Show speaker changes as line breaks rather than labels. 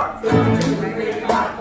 Lord.